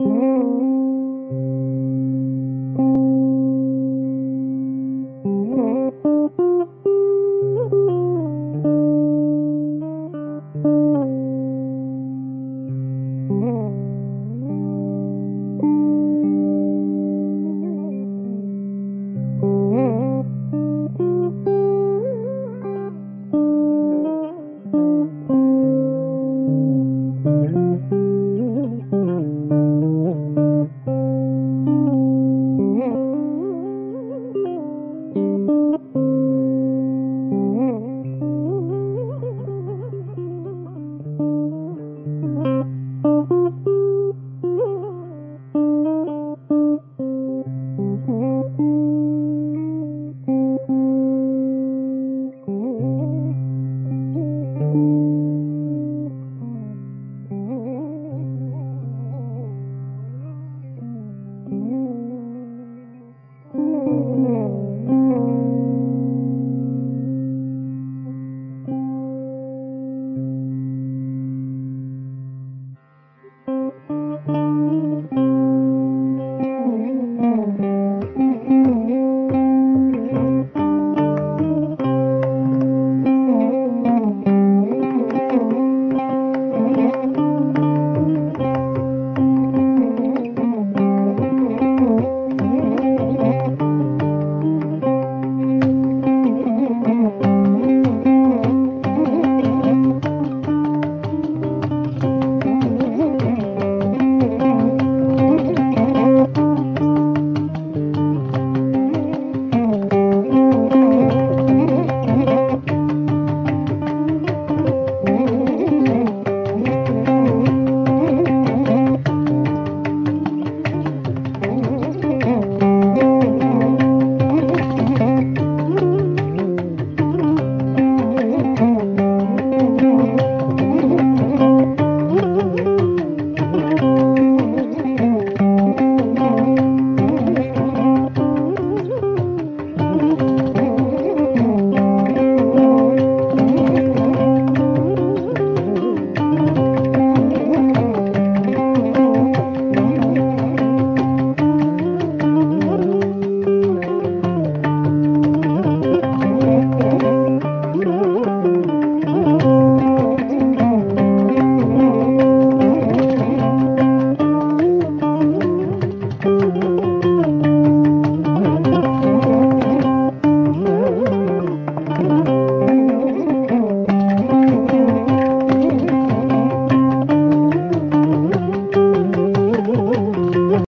Mm-hmm.